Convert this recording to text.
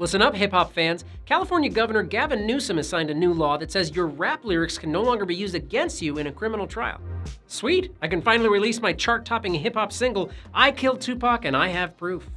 Listen up, hip hop fans. California Governor Gavin Newsom has signed a new law that says your rap lyrics can no longer be used against you in a criminal trial. Sweet, I can finally release my chart topping hip hop single, I Killed Tupac and I Have Proof.